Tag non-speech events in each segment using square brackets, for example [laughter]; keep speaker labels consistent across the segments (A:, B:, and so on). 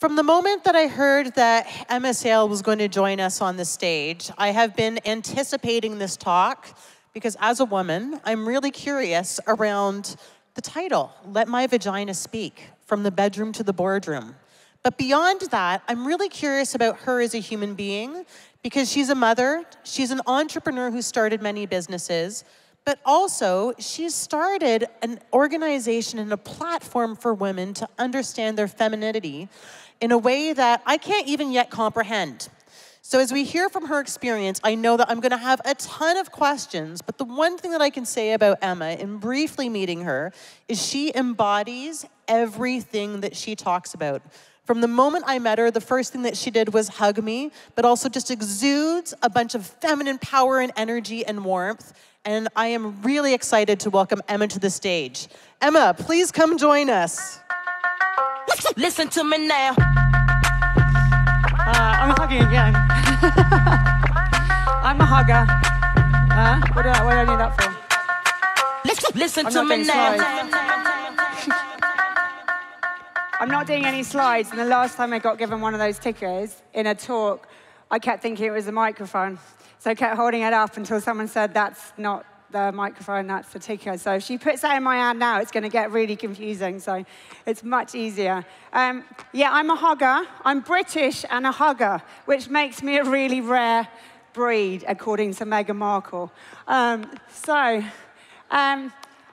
A: From the moment that I heard that Sayle was going to join us on the stage, I have been anticipating this talk because as a woman, I'm really curious around the title, Let My Vagina Speak, from the bedroom to the boardroom. But beyond that, I'm really curious about her as a human being because she's a mother, she's an entrepreneur who started many businesses, but also she's started an organization and a platform for women to understand their femininity in a way that I can't even yet comprehend. So, as we hear from her experience, I know that I'm going to have a ton of questions. But the one thing that I can say about Emma in briefly meeting her is she embodies everything that she talks about. From the moment I met her, the first thing that she did was hug me, but also just exudes a bunch of feminine power and energy and warmth. And I am really excited to welcome Emma to the stage. Emma, please come join us.
B: Listen to me now.
C: Uh, I'm hugging again. [laughs] I'm a hugger. Uh, what, do I, what do I need that for?
B: Listen, listen to
C: not
B: me now. [laughs]
C: I'm not doing any slides, and the last time I got given one of those tickers in a talk, I kept thinking it was a microphone. So I kept holding it up until someone said, That's not the microphone, that's the ticker. So if she puts that in my hand now, it's going to get really confusing. So it's much easier. Um, yeah, I'm a hugger. I'm British and a hugger, which makes me a really rare breed, according to Meghan Markle. Um, so, um,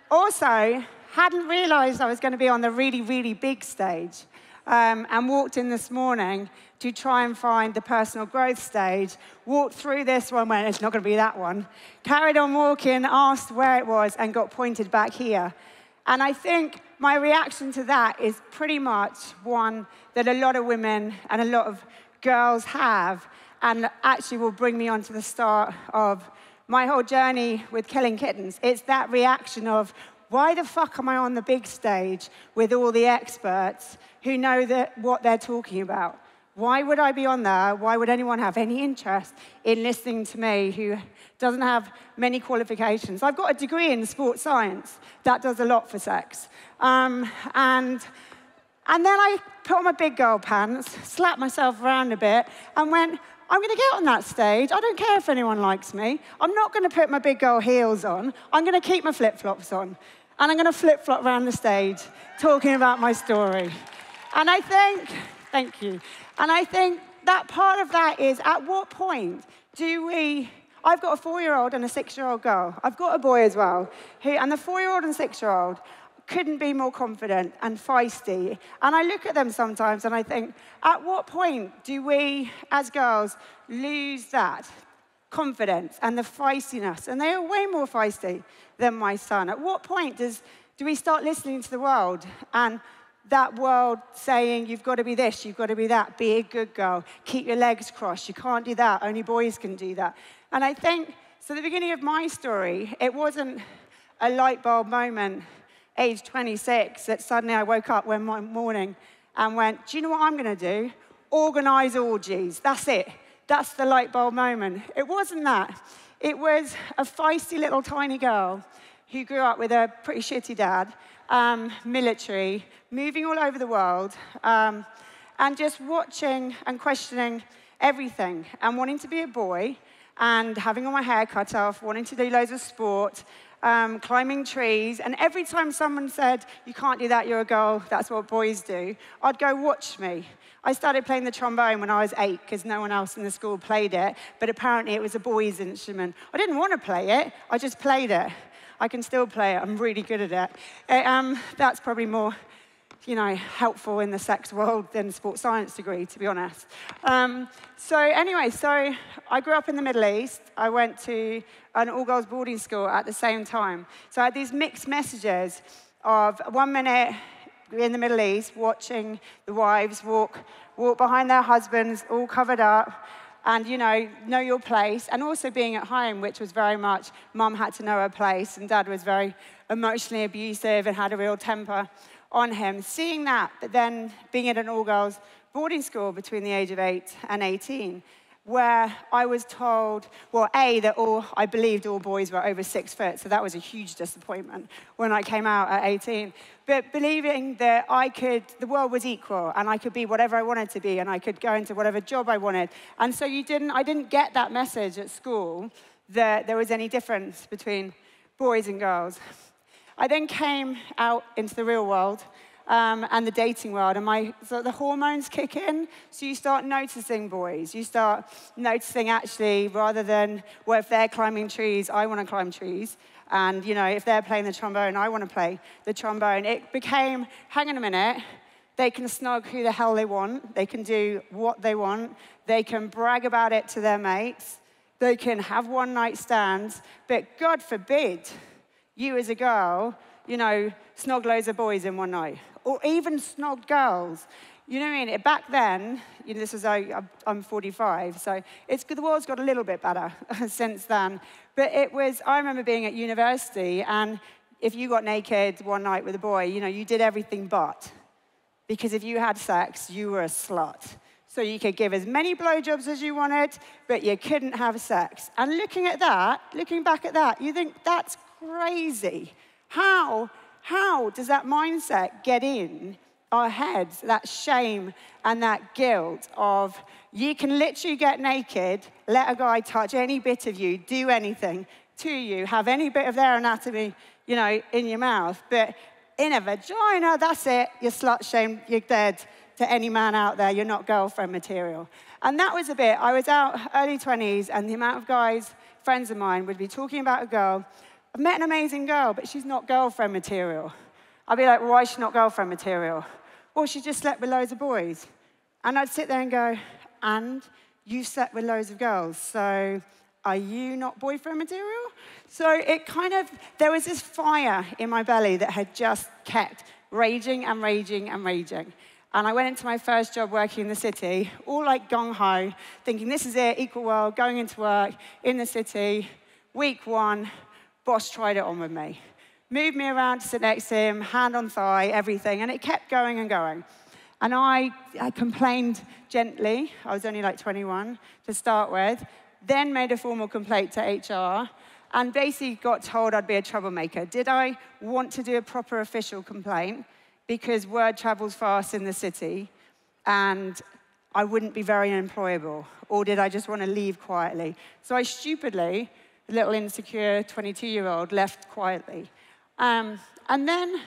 C: also, hadn't realized I was going to be on the really, really big stage. Um, and walked in this morning to try and find the personal growth stage. Walked through this one, went, it's not going to be that one. Carried on walking, asked where it was, and got pointed back here. And I think my reaction to that is pretty much one that a lot of women and a lot of girls have, and actually will bring me on to the start of my whole journey with killing kittens. It's that reaction of, why the fuck am I on the big stage with all the experts who know that what they're talking about? Why would I be on there? Why would anyone have any interest in listening to me who doesn't have many qualifications? I've got a degree in sports science. That does a lot for sex. Um, and, and then I put on my big girl pants, slapped myself around a bit, and went, I'm going to get on that stage. I don't care if anyone likes me. I'm not going to put my big girl heels on. I'm going to keep my flip flops on. And I'm going to flip flop around the stage talking about my story. And I think, thank you. And I think that part of that is at what point do we. I've got a four year old and a six year old girl. I've got a boy as well. Who, and the four year old and six year old couldn't be more confident and feisty. And I look at them sometimes and I think, at what point do we, as girls, lose that confidence and the feistiness? And they are way more feisty than my son. At what point does, do we start listening to the world and that world saying, you've got to be this, you've got to be that, be a good girl, keep your legs crossed, you can't do that, only boys can do that. And I think, so the beginning of my story, it wasn't a light bulb moment, age 26, that suddenly I woke up one morning and went, do you know what I'm going to do? Organize orgies. That's it. That's the light bulb moment. It wasn't that. It was a feisty little tiny girl who grew up with a pretty shitty dad, um, military, moving all over the world, um, and just watching and questioning everything, and wanting to be a boy, and having all my hair cut off, wanting to do loads of sport, um, climbing trees. And every time someone said, You can't do that, you're a girl, that's what boys do, I'd go, Watch me. I started playing the trombone when I was eight because no one else in the school played it, but apparently it was a boy's instrument. I didn't want to play it, I just played it. I can still play it, I'm really good at it. Uh, um, that's probably more you know, helpful in the sex world than sports science degree, to be honest. Um, so anyway, so I grew up in the Middle East. I went to an all-girls boarding school at the same time. So I had these mixed messages of one minute in the Middle East, watching the wives walk, walk behind their husbands, all covered up, and you know, know your place, and also being at home, which was very much mum had to know her place, and dad was very emotionally abusive and had a real temper on him. Seeing that, but then being at an all girls boarding school between the age of 8 and 18, where I was told, well, A, that all, I believed all boys were over six foot, so that was a huge disappointment when I came out at 18. But believing that I could, the world was equal and I could be whatever I wanted to be and I could go into whatever job I wanted. And so you didn't, I didn't get that message at school that there was any difference between boys and girls. I then came out into the real world um, and the dating world, and my so the hormones kick in. So you start noticing boys. You start noticing actually, rather than well, if they're climbing trees, I want to climb trees. And you know, if they're playing the trombone, I want to play the trombone. It became, hang on a minute, they can snog who the hell they want. They can do what they want. They can brag about it to their mates. They can have one night stands. But God forbid you as a girl, you know, snog loads of boys in one night or even snogged girls. You know what I mean? Back then, you know, this is I'm 45, so it's the world's got a little bit better [laughs] since then. But it was. I remember being at university, and if you got naked one night with a boy, you know, you did everything but, because if you had sex, you were a slut. So you could give as many blowjobs as you wanted, but you couldn't have sex. And looking at that, looking back at that, you think that's crazy. How how does that mindset get in our heads, that shame and that guilt of you can literally get naked, let a guy touch any bit of you, do anything to you, have any bit of their anatomy, you know, in your mouth, but in a vagina, that's it, you're slut shamed, you're dead to any man out there, you're not girlfriend material. And that was a bit, I was out early 20s, and the amount of guys, friends of mine, would be talking about a girl I've met an amazing girl, but she's not girlfriend material. I'd be like, well, why is she not girlfriend material? Well, she just slept with loads of boys. And I'd sit there and go, and you slept with loads of girls, so are you not boyfriend material? So it kind of, there was this fire in my belly that had just kept raging and raging and raging. And I went into my first job working in the city, all like gung ho, thinking this is it, equal world, going into work in the city. Week one, boss tried it on with me. Moved me around to sit next to him, hand on thigh, everything, and it kept going and going. And I, I complained gently, I was only like 21 to start with, then made a formal complaint to HR, and basically got told I'd be a troublemaker. Did I want to do a proper official complaint? Because word travels fast in the city, and I wouldn't be very employable. Or did I just want to leave quietly? So I stupidly little insecure 22 year old left quietly. Um, and then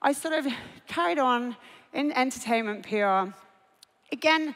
C: I sort of carried on in entertainment PR. Again,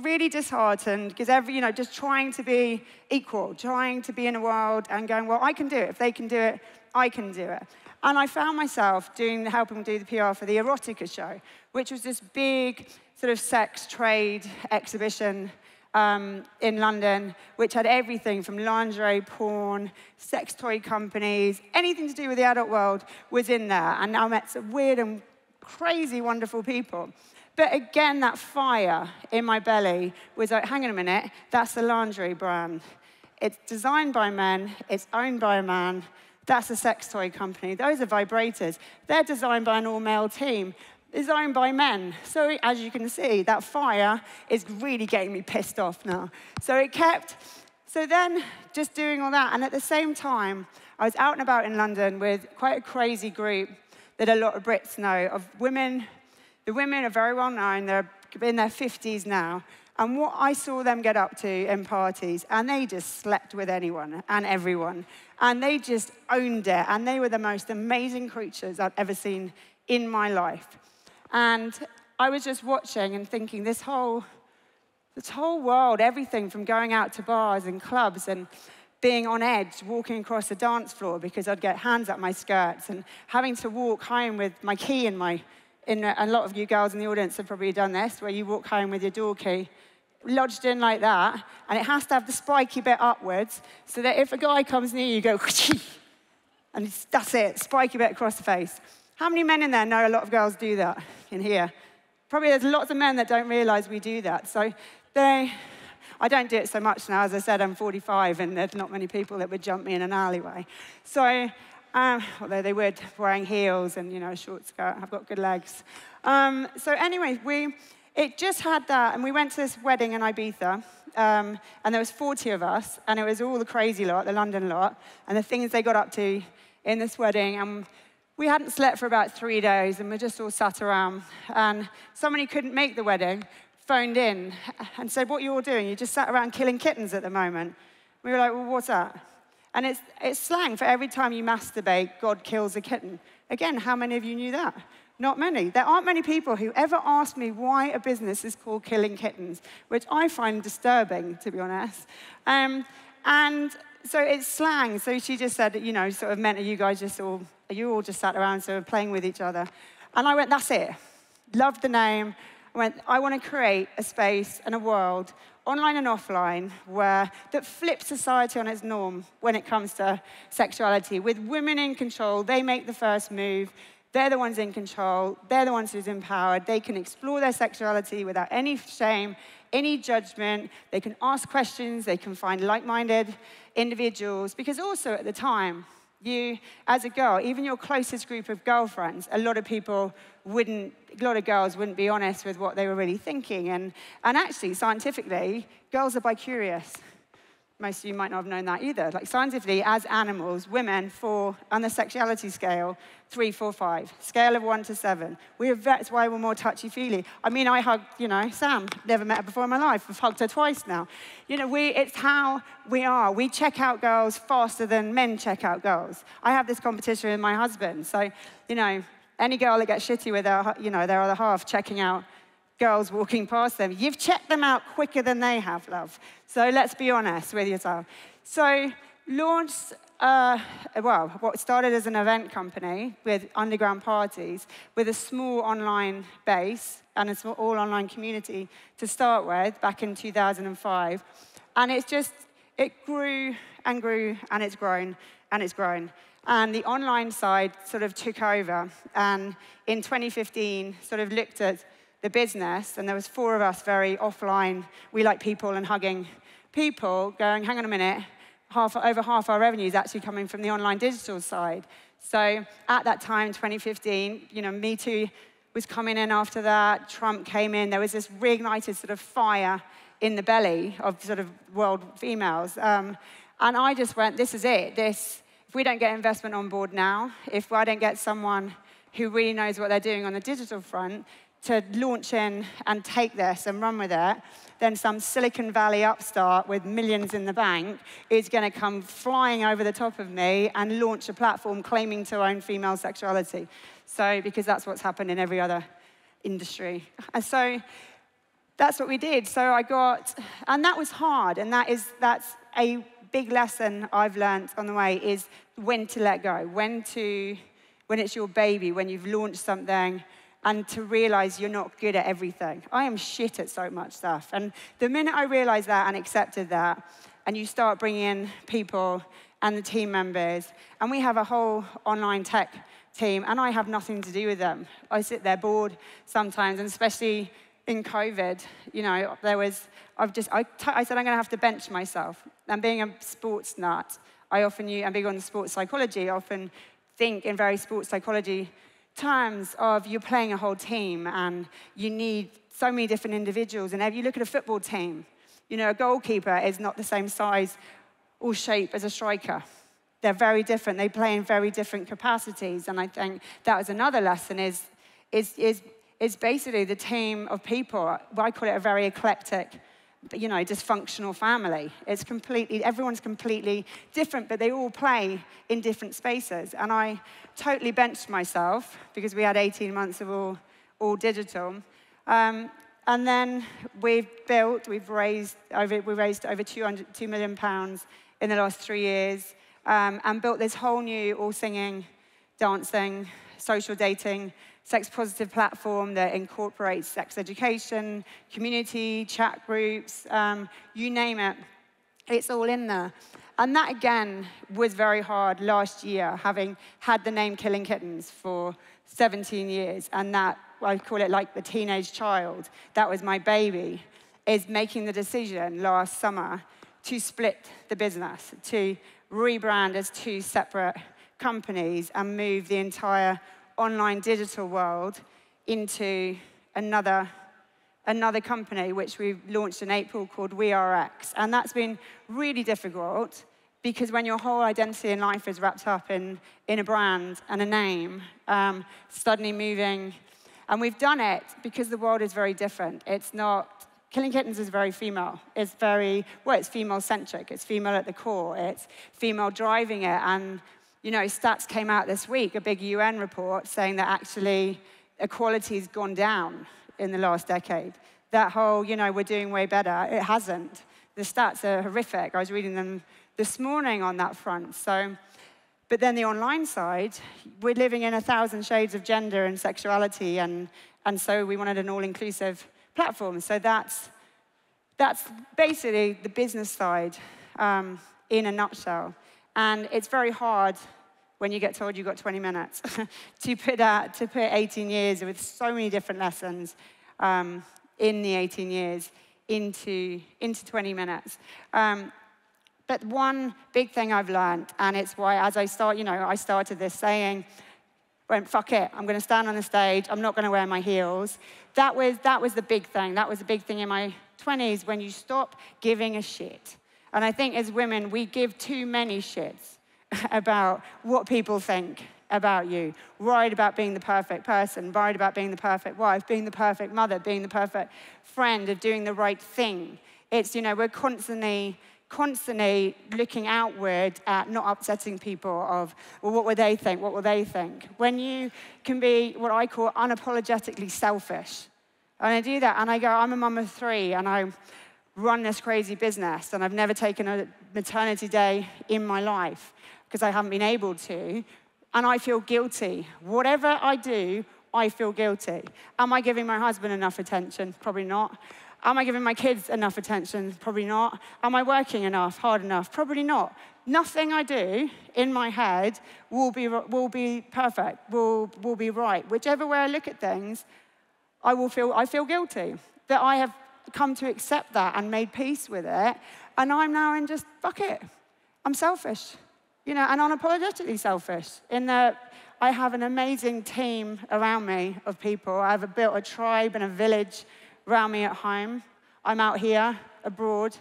C: really disheartened because every, you know, just trying to be equal, trying to be in a world and going, well, I can do it. If they can do it, I can do it. And I found myself doing, helping do the PR for the Erotica show, which was this big sort of sex trade exhibition um, in London, which had everything from lingerie, porn, sex toy companies, anything to do with the adult world was in there. And I met some weird and crazy, wonderful people. But again, that fire in my belly was like, hang on a minute, that's the lingerie brand. It's designed by men, it's owned by a man. That's a sex toy company. Those are vibrators. They're designed by an all male team is owned by men. So as you can see, that fire is really getting me pissed off now. So it kept, so then just doing all that, and at the same time, I was out and about in London with quite a crazy group that a lot of Brits know of women. The women are very well known, they're in their 50s now. And what I saw them get up to in parties, and they just slept with anyone and everyone. And they just owned it. And they were the most amazing creatures I've ever seen in my life. And I was just watching and thinking, this whole, this whole world, everything from going out to bars and clubs and being on edge, walking across the dance floor because I'd get hands up my skirts and having to walk home with my key in my, in a, a lot of you girls in the audience have probably done this, where you walk home with your door key lodged in like that, and it has to have the spiky bit upwards so that if a guy comes near you, you go, [laughs] and that's it, spiky bit across the face. How many men in there know a lot of girls do that in here? Probably there's lots of men that don't realize we do that. So they, I don't do it so much now. As I said, I'm 45 and there's not many people that would jump me in an alleyway. So, um, although they would, wearing heels and, you know, a short skirt, I've got good legs. Um, so anyway, we, it just had that, and we went to this wedding in Ibiza, um, and there was 40 of us, and it was all the crazy lot, the London lot, and the things they got up to in this wedding, and we hadn't slept for about three days, and we just all sat around, and somebody couldn't make the wedding, phoned in and said, what are you all doing? You just sat around killing kittens at the moment. We were like, well, what's that? And it's, it's slang for every time you masturbate, God kills a kitten. Again, how many of you knew that? Not many. There aren't many people who ever ask me why a business is called Killing Kittens, which I find disturbing, to be honest. Um, and so it's slang. So she just said, you know, sort of meant that you guys just all, you all just sat around sort of playing with each other. And I went, that's it. Loved the name. I went, I want to create a space and a world online and offline, where that flips society on its norm when it comes to sexuality. With women in control, they make the first move. They're the ones in control. They're the ones who's empowered. They can explore their sexuality without any shame, any judgment. They can ask questions. They can find like-minded individuals. Because also at the time, you, as a girl, even your closest group of girlfriends, a lot of people wouldn't, a lot of girls wouldn't be honest with what they were really thinking. And, and actually, scientifically, girls are bi-curious. Most of you might not have known that either. Like scientifically, as animals, women fall on the sexuality scale three, four, five, scale of one to seven. We are, that's why we're more touchy-feely. I mean, I hugged, you know, Sam, never met her before in my life. I've hugged her twice now. You know, we, it's how we are. We check out girls faster than men check out girls. I have this competition with my husband. So, you know, any girl that gets shitty with their, you know, their other half checking out girls walking past them. You've checked them out quicker than they have, love. So let's be honest with yourself. So launched, uh, well, what started as an event company with underground parties with a small online base and a small all online community to start with back in 2005. And it's just, it grew and grew and it's grown and it's grown. And the online side sort of took over. And in 2015, sort of looked at the business, and there was four of us very offline, we like people and hugging people, going, hang on a minute, half, over half our revenue is actually coming from the online digital side. So at that time, 2015, you know, Me Too was coming in after that, Trump came in, there was this reignited sort of fire in the belly of sort of world females. Um, and I just went, this is it. This, if we don't get investment on board now, if I don't get someone who really knows what they're doing on the digital front, to launch in and take this and run with it, then some Silicon Valley upstart with millions in the bank is going to come flying over the top of me and launch a platform claiming to own female sexuality. So, because that's what's happened in every other industry. And so that's what we did. So I got, and that was hard, and that is, that's a big lesson I've learned on the way is when to let go, when to, when it's your baby, when you've launched something, and to realize you're not good at everything. I am shit at so much stuff. And the minute I realized that and accepted that, and you start bringing in people and the team members, and we have a whole online tech team, and I have nothing to do with them. I sit there bored sometimes, and especially in COVID, you know, there was, I've just, I, I said I'm gonna have to bench myself. And being a sports nut, I often use, I'm big on sports psychology, I often think in very sports psychology terms of you're playing a whole team and you need so many different individuals. And if you look at a football team, you know, a goalkeeper is not the same size or shape as a striker. They're very different. They play in very different capacities. And I think that was another lesson is, is, is, is basically the team of people. I call it a very eclectic you know, dysfunctional family. It's completely, everyone's completely different, but they all play in different spaces. And I totally benched myself because we had 18 months of all, all digital. Um, and then we've built, we've raised over, we raised over 200, 2 million pounds in the last three years um, and built this whole new all singing, dancing, social dating sex positive platform that incorporates sex education, community, chat groups, um, you name it. It's all in there. And that, again, was very hard last year, having had the name Killing Kittens for 17 years. And that, I call it like the teenage child, that was my baby, is making the decision last summer to split the business, to rebrand as two separate companies and move the entire online digital world into another another company which we launched in April called WeRx. And that's been really difficult because when your whole identity in life is wrapped up in, in a brand and a name, um, suddenly moving. And we've done it because the world is very different. It's not, Killing Kittens is very female. It's very, well, it's female centric. It's female at the core. It's female driving it. And, you know, stats came out this week, a big UN report saying that actually equality has gone down in the last decade. That whole, you know, we're doing way better, it hasn't. The stats are horrific. I was reading them this morning on that front. So, but then the online side, we're living in a thousand shades of gender and sexuality, and, and so we wanted an all inclusive platform. So that's, that's basically the business side um, in a nutshell. And it's very hard when you get told you've got 20 minutes [laughs] to, put that, to put 18 years with so many different lessons um, in the 18 years into, into 20 minutes. Um, but one big thing I've learned, and it's why as I start, you know, I started this saying, went, fuck it, I'm gonna stand on the stage, I'm not gonna wear my heels. That was, that was the big thing. That was the big thing in my 20s when you stop giving a shit. And I think as women, we give too many shits [laughs] about what people think about you, worried about being the perfect person, worried about being the perfect wife, being the perfect mother, being the perfect friend, of doing the right thing. It's, you know, we're constantly, constantly looking outward at not upsetting people of, well, what will they think? What will they think? When you can be what I call unapologetically selfish. And I do that, and I go, I'm a mum of three, and I run this crazy business, and I've never taken a maternity day in my life because I haven't been able to, and I feel guilty. Whatever I do, I feel guilty. Am I giving my husband enough attention? Probably not. Am I giving my kids enough attention? Probably not. Am I working enough, hard enough? Probably not. Nothing I do in my head will be, will be perfect, will, will be right. Whichever way I look at things, I will feel, I feel guilty that I have come to accept that and made peace with it. And I'm now in just, fuck it. I'm selfish you know, and unapologetically selfish in that I have an amazing team around me of people. I've built a tribe and a village around me at home. I'm out here abroad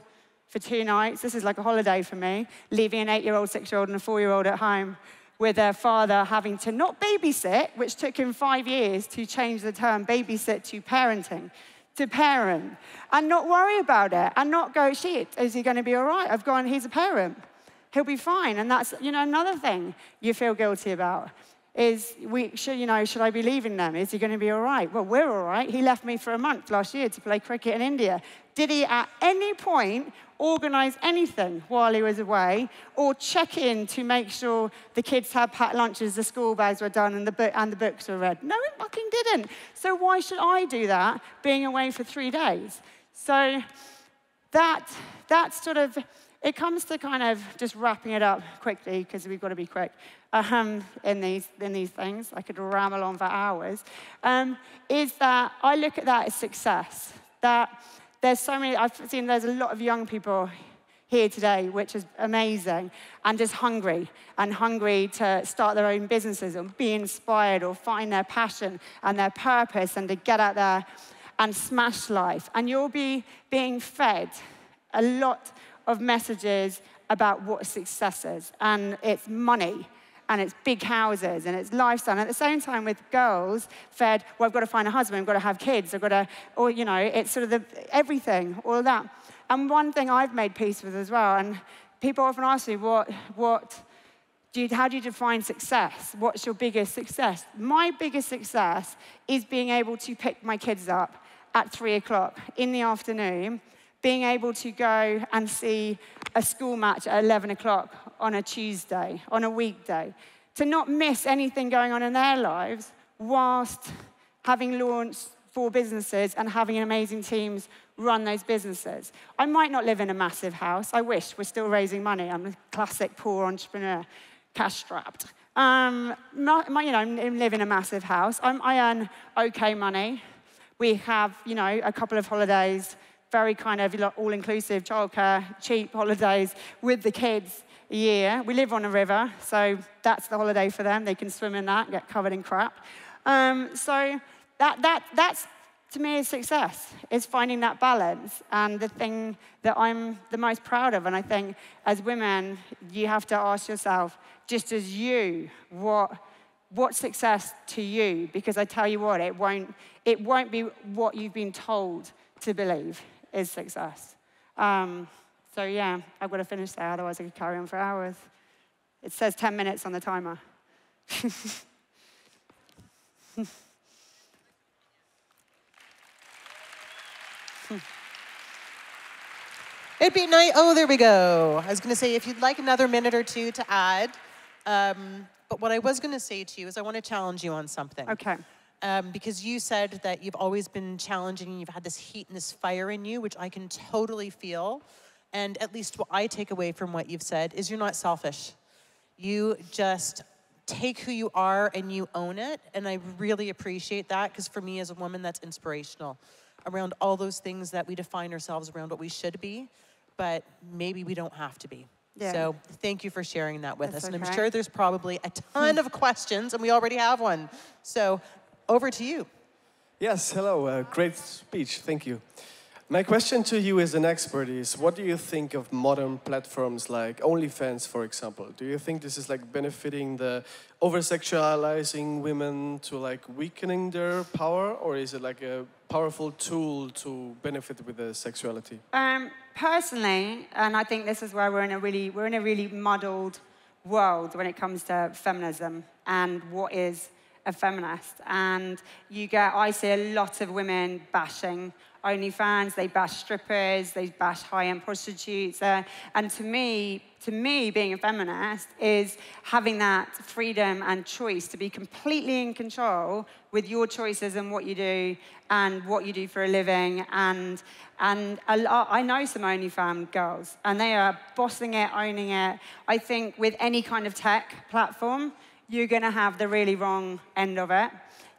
C: for two nights. This is like a holiday for me, leaving an eight year old, six year old, and a four year old at home with their father having to not babysit, which took him five years to change the term babysit to parenting, to parent, and not worry about it and not go, shit, is he going to be all right? I've gone, he's a parent he'll be fine. And that's, you know, another thing you feel guilty about is we should, you know, should I be leaving them? Is he going to be all right? Well, we're all right. He left me for a month last year to play cricket in India. Did he at any point organize anything while he was away or check in to make sure the kids had packed lunches, the school bags were done, and the, and the books were read? No, he fucking didn't. So why should I do that being away for three days? So that, that sort of it comes to kind of just wrapping it up quickly, because we've got to be quick um, in, these, in these things. I could ramble on for hours. Um, is that I look at that as success. That there's so many, I've seen there's a lot of young people here today, which is amazing, and just hungry, and hungry to start their own businesses or be inspired or find their passion and their purpose and to get out there and smash life. And you'll be being fed a lot of messages about what success is. And it's money, and it's big houses, and it's lifestyle. And at the same time, with girls fed, well, I've got to find a husband, I've got to have kids, I've got to, or, you know, it's sort of the, everything, all that. And one thing I've made peace with as well, and people often ask me, what, what, do you, how do you define success? What's your biggest success? My biggest success is being able to pick my kids up at three o'clock in the afternoon being able to go and see a school match at 11 o'clock on a Tuesday, on a weekday, to not miss anything going on in their lives whilst having launched four businesses and having amazing teams run those businesses. I might not live in a massive house. I wish we're still raising money. I'm a classic poor entrepreneur, cash strapped. Um, my, my, you know, I live in a massive house. I'm, I earn okay money. We have, you know, a couple of holidays very kind of all-inclusive childcare, cheap holidays with the kids a year. We live on a river, so that's the holiday for them. They can swim in that, get covered in crap. Um, so that, that, that's to me is success, is finding that balance. And the thing that I'm the most proud of, and I think as women, you have to ask yourself, just as you, what, what's success to you? Because I tell you what, it won't, it won't be what you've been told to believe is success. Um, so yeah, I've got to finish there, otherwise I could carry on for hours. It says 10 minutes on the timer. [laughs]
A: It'd be nice. Oh, there we go. I was going to say if you'd like another minute or two to add. Um, but what I was going to say to you is I want to challenge you on something.
C: Okay.
A: Um, because you said that you've always been challenging, and you've had this heat and this fire in you, which I can totally feel. And at least what I take away from what you've said is you're not selfish. You just take who you are and you own it. And I really appreciate that because for me as a woman, that's inspirational around all those things that we define ourselves around what we should be, but maybe we don't have to be.
C: Yeah.
A: So thank you for sharing that with
C: That's
A: us. And I'm sure there's probably a ton of questions, and we already have one. So over to you.
D: Yes, hello. Uh, great speech. Thank you. My question to you as an expert is what do you think of modern platforms like OnlyFans, for example? Do you think this is like benefiting the over sexualizing women to like weakening their power, or is it like a powerful tool to benefit with the sexuality?
C: Um, personally, and I think this is where we're in a really we're in a really muddled world when it comes to feminism and what is a feminist. And you get I see a lot of women bashing OnlyFans, they bash strippers, they bash high-end prostitutes. Uh, and to me, to me, being a feminist is having that freedom and choice to be completely in control with your choices and what you do and what you do for a living. And, and lot, I know some OnlyFans girls, and they are bossing it, owning it. I think with any kind of tech platform, you're going to have the really wrong end of it.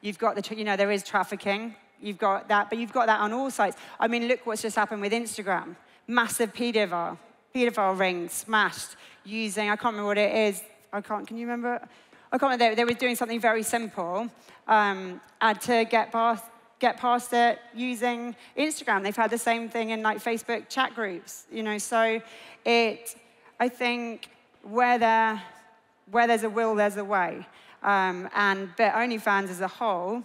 C: You've got the, you know, there is trafficking. You've got that, but you've got that on all sites. I mean, look what's just happened with Instagram. Massive pedophile, pedophile ring smashed using, I can't remember what it is. I can't, can you remember? I can't remember. They, they were doing something very simple um, and to get past, get past it using Instagram. They've had the same thing in like Facebook chat groups, you know. So it, I think, where there, where there's a will, there's a way. Um, and but OnlyFans as a whole,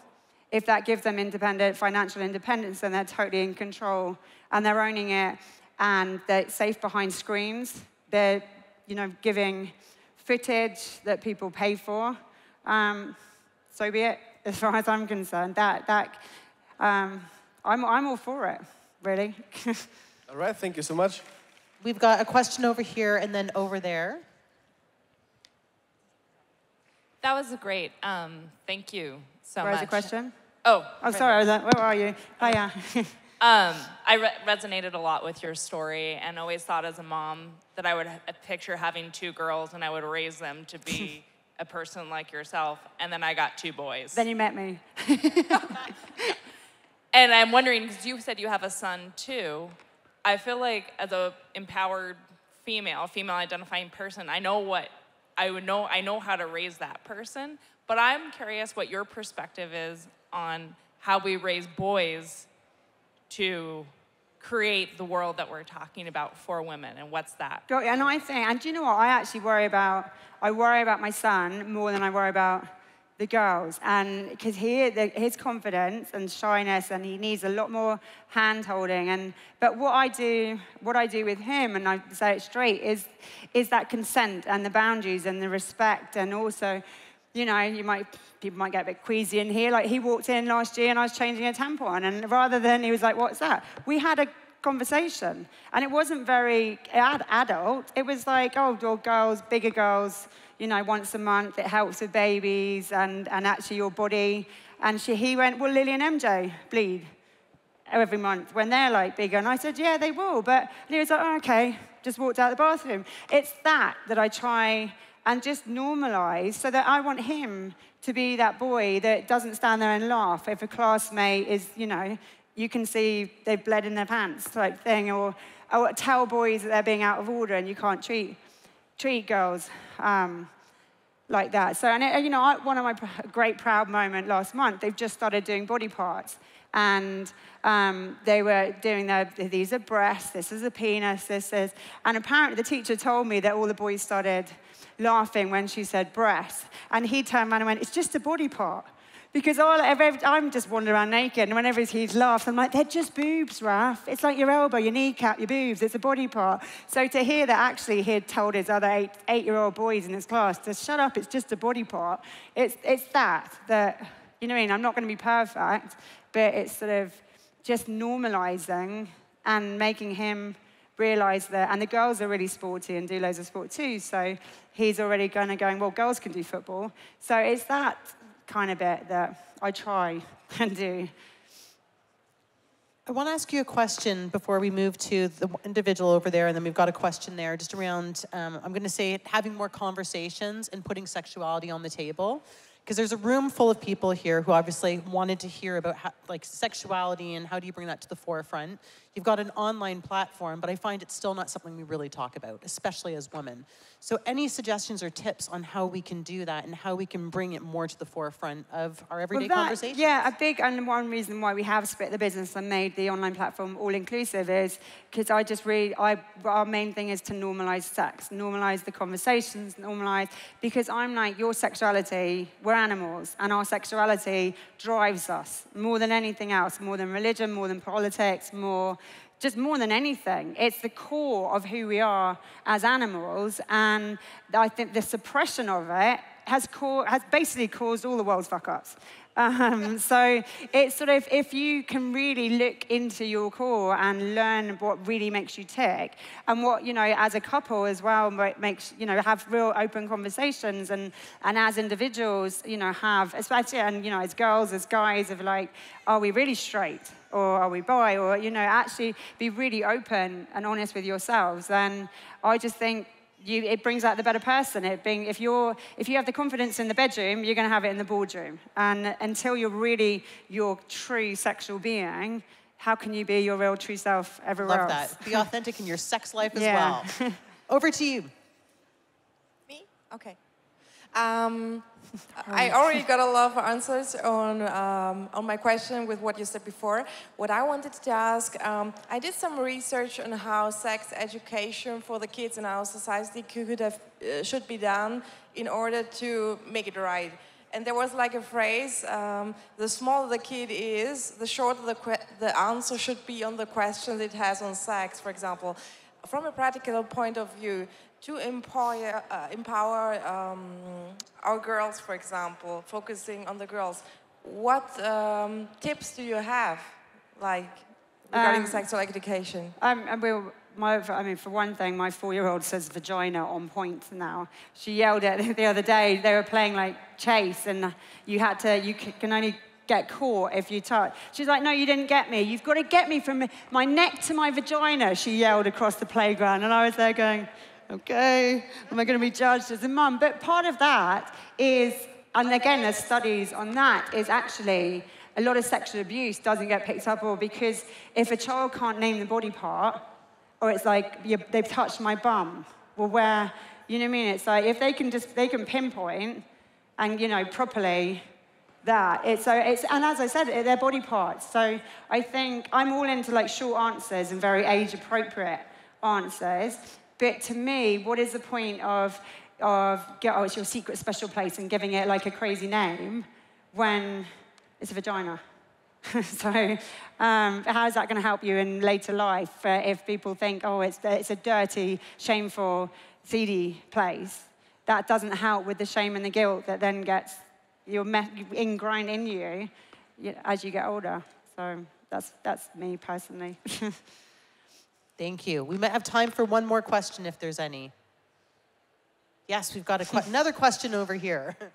C: if that gives them independent financial independence, then they're totally in control and they're owning it, and they're safe behind screens. They're, you know, giving footage that people pay for. Um, so be it, [laughs] as far as I'm concerned. That that um, I'm I'm all for it, really. [laughs]
D: All right, thank you so much.
A: We've got a question over here and then over there.
E: That was great. Um, thank you so
C: Where's
E: much.
C: the question?
E: Oh,
C: Oh, sorry. Was where are you? Oh, yeah. [laughs]
E: Um, I re- resonated a lot with your story and always thought as a mom that I would picture having two girls and I would raise them to be [laughs] a person like yourself. And then I got two boys.
C: then you met me. [laughs]
E: And I'm wondering, because you said you have a son too, I feel like as a empowered female, female identifying person, I know what I would know I know how to raise that person. But I'm curious what your perspective is on how we raise boys to create the world that we're talking about for women and what's that?
C: And I think, and do you know what? I actually worry about, I worry about my son more than I worry about the girls. And because he, the, his confidence and shyness, and he needs a lot more hand holding. And, but what I do, what I do with him, and I say it straight, is, is that consent and the boundaries and the respect. And also, you know, you might, people might get a bit queasy in here. Like he walked in last year and I was changing a tampon. And rather than, he was like, what's that? We had a conversation. And it wasn't very ad- adult. It was like, oh, girls, bigger girls, you know, once a month, it helps with babies and, and actually your body. And she, he went, well, Lily and MJ bleed every month when they're like bigger. And I said, yeah, they will. But and he was like, oh, okay, just walked out the bathroom. It's that that I try and just normalize so that I want him to be that boy that doesn't stand there and laugh if a classmate is, you know, you can see they've bled in their pants type thing, or, or tell boys that they're being out of order and you can't treat, treat girls um, like that. So, and it, you know, I, one of my great proud moment last month, they've just started doing body parts. And um, they were doing their, these are breasts, this is a penis, this is, and apparently the teacher told me that all the boys started laughing when she said breasts. And he turned around and went, it's just a body part. Because all, I'm just wandering around naked, and whenever he laughs, I'm like, they're just boobs, Raf. It's like your elbow, your kneecap, your boobs. It's a body part. So to hear that actually he had told his other eight, eight-year-old boys in his class to shut up, it's just a body part. It's, it's that, that, you know what I mean? I'm not going to be perfect, but it's sort of just normalizing and making him realize that, and the girls are really sporty and do loads of sport too, so he's already kind of going, well, girls can do football. So it's that kind of bit that I try [laughs] and do.
A: I want to ask you a question before we move to the individual over there, and then we've got a question there just around, um, I'm going to say, having more conversations and putting sexuality on the table. Because there's a room full of people here who obviously wanted to hear about how, like sexuality and how do you bring that to the forefront. You've got an online platform, but I find it's still not something we really talk about, especially as women. So, any suggestions or tips on how we can do that and how we can bring it more to the forefront of our everyday
C: Well,
A: conversations?
C: Yeah, a big and one reason why we have split the business and made the online platform all inclusive is because I just really, I, our main thing is to normalize sex, normalize the conversations, normalize, because I'm like, your sexuality, we're animals, and our sexuality drives us more than anything else, more than religion, more than politics, more just more than anything, it's the core of who we are as animals. And I think the suppression of it has, has basically caused all the world's fuck ups. Um, [laughs] so it's sort of if you can really look into your core and learn what really makes you tick, and what you know as a couple as well makes you know have real open conversations, and and as individuals you know have especially and you know as girls as guys of like are we really straight or are we bi or you know actually be really open and honest with yourselves. Then I just think you, it brings out the better person. It being, if, you're, if you have the confidence in the bedroom, you're going to have it in the boardroom. And until you're really your true sexual being, how can you be your real true self everywhere
A: Love
C: else?
A: that. Be authentic in your sex life as [laughs]
C: Yeah.
A: well. [laughs] Over to you.
F: Me? Okay. Um, I already got a [laughs] lot of answers on, um, on my question with what you said before. What I wanted to ask, um, I did some research on how sex education for the kids in our society could have, uh, should be done in order to make it right. And there was like a phrase, um, the smaller the kid is, the shorter the, the answer should be on the questions it has on sex, for example. From a practical point of view, to empower, uh, empower um, our girls, for example, focusing on the girls, what um, tips do you have, like regarding
C: Um,
F: sexual education?
C: Um, we'll, my, I mean, for one thing, my four-year-old says vagina on point now. She yelled at [laughs] the other day. They were playing like chase, and you had to. You can only get caught if you touch. She's like, no, you didn't get me. You've got to get me from my neck to my vagina. She yelled across the playground, and I was there going, okay, am I going to be judged as a mum? But part of that is, and again, there's studies on that, is actually a lot of sexual abuse doesn't get picked up, or because if a child can't name the body part, or it's like they've touched my bum, or where, you know what I mean? It's like if they can just they can pinpoint and you know properly that it's so it's and as I said, they're body parts. So I think I'm all into like short answers and very age appropriate answers. But to me, what is the point of of oh it's your secret special place and giving it like a crazy name when it's a vagina? [laughs] so, um, how is that going to help you in later life uh, if people think, oh, it's, it's a dirty, shameful, seedy place? That doesn't help with the shame and the guilt that then gets you're me- ingrained in you you- as you get older. So that's, that's me personally. [laughs]
A: Thank you. We might have time for one more question if there's any. Yes, we've got a que- another question over here. [laughs]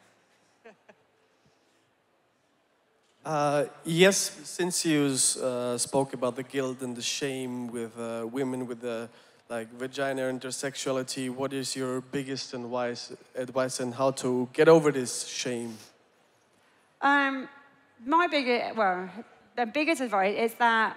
D: Uh, yes, since you uh, spoke about the guilt and the shame with uh, women with the like vagina intersexuality, what is your biggest and wise advice on how to get over this shame?
C: Um, my biggest, well, the biggest advice is that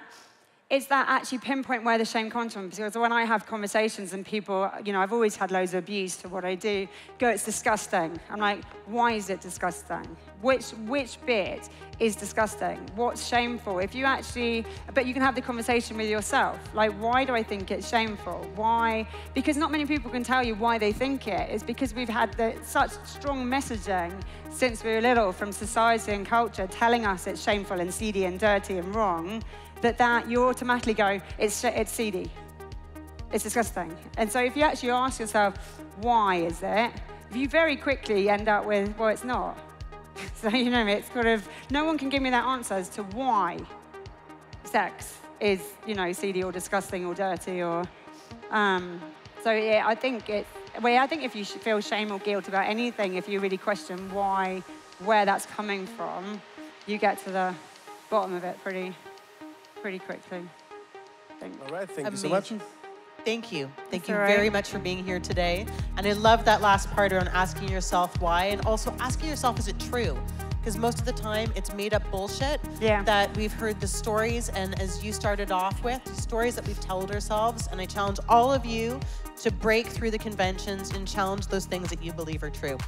C: it's that actually pinpoint where the shame comes from. Because when I have conversations and people, you know, I've always had loads of abuse to what I do, go, it's disgusting. I'm like, why is it disgusting? Which, which bit is disgusting? What's shameful? If you actually, but you can have the conversation with yourself. Like, why do I think it's shameful? Why? Because not many people can tell you why they think it. It's because we've had the, such strong messaging since we were little from society and culture telling us it's shameful and seedy and dirty and wrong that, that you automatically go, it's, it's seedy. It's disgusting. And so if you actually ask yourself, why is it? You very quickly end up with, well, it's not. [laughs] so, you know, it's kind of, no one can give me that answer as to why sex is, you know, seedy or disgusting or dirty or, um, so yeah, I think it's, well, I think if you feel shame or guilt about anything, if you really question why, where that's coming from, you get to the bottom of it pretty, pretty quickly.
D: All right, thank you so much.
A: Thank you. Thank
C: That's
A: you
C: all right.
A: very much for being here today. And I love that last part around asking yourself why and also asking yourself, is it true? Because most of the time it's made up bullshit
C: Yeah.
A: that we've heard the stories and as you started off with, the stories that we've told ourselves. And I challenge all of you to break through the conventions and challenge those things that you believe are true.